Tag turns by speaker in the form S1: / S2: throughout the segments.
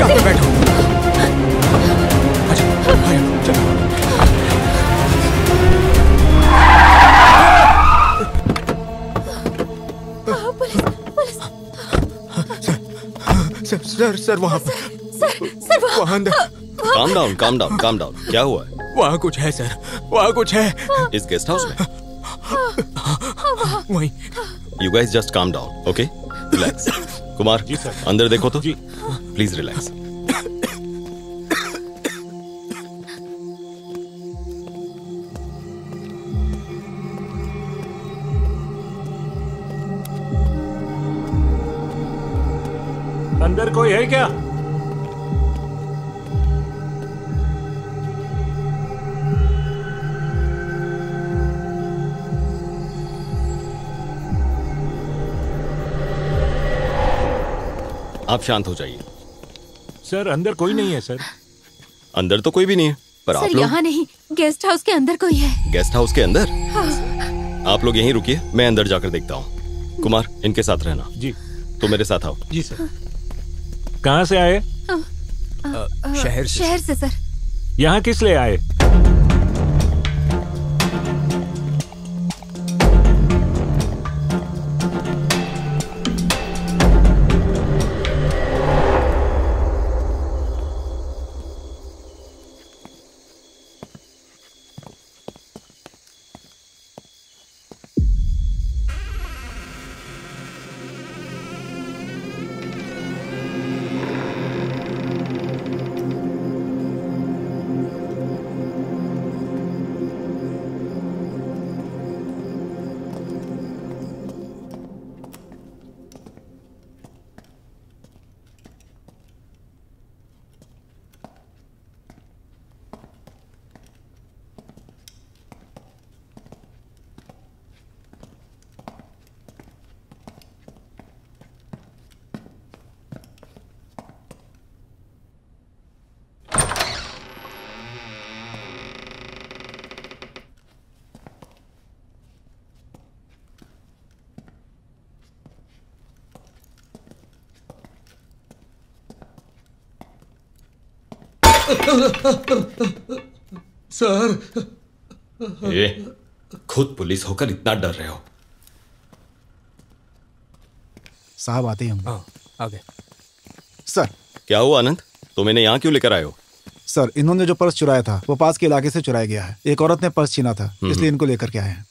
S1: वजह बैठो sir sir sir पर।
S2: सर सर वहाँ
S3: calm down calm down calm down क्या हुआ है?
S1: वहाँ कुछ है सर। वहाँ कुछ है।
S3: इस गेस्ट हाउस में?
S1: वही।
S3: You guys just calm down okay relax Kumar ji sir. अंदर देखो तो। जी। Please relax.
S4: अंदर कोई है क्या?
S3: आप शांत हो जाइए।
S4: सर अंदर कोई नहीं है सर।
S3: अंदर तो कोई भी नहीं है पर आप लोग
S2: यहाँ नहीं गेस्ट हाउस के अंदर कोई है।
S3: गेस्ट हाउस के अंदर?
S2: हाँ,
S3: आप लोग यहीं रुकिए मैं अंदर जाकर देखता हूँ। कुमार इनके साथ रहना।
S4: जी।
S3: तो मेरे साथ आओ।
S4: जी सर। कहाँ से आए?
S1: शहर से
S2: शहर से सर।
S4: यहाँ किस लिए आए?
S5: सर।
S3: ए, खुद पुलिस होकर इतना डर रहे हो।
S6: साहब आते ही हम
S1: हाँ आ
S6: सर।
S3: क्या हुआ आनंद तुम इन्हें यहाँ क्यों लेकर आए हो?
S6: सर इन्होंने जो पर्स चुराया था वो पास के इलाके से चुराया गया है। एक औरत ने पर्स छीना था इसलिए इनको लेकर के आए हैं।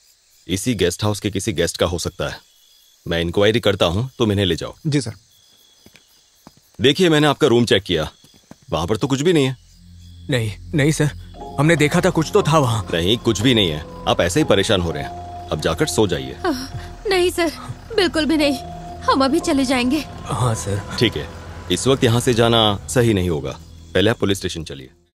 S3: इसी गेस्ट हाउस के किसी गेस्ट का हो सकता है। मैं इंक्वायरी करता हूँ तुम इन्हें ले जाओ।
S6: जी सर।
S3: देखिए मैंने आपका रूम चेक किया। वहाँ पर तो कुछ भी नहीं है।
S1: नहीं नहीं सर हमने देखा था कुछ तो था वहाँ।
S3: नहीं कुछ भी नहीं है। आप ऐसे ही परेशान हो रहे हैं। अब जाकर सो जाइए।
S2: नहीं सर बिल्कुल भी नहीं। हम अभी चले जाएँगे।
S1: हाँ सर
S3: ठीक है। इस वक्त यहाँ से जाना सही नहीं होगा। पहले आप पुलिस स्टेशन चलिए।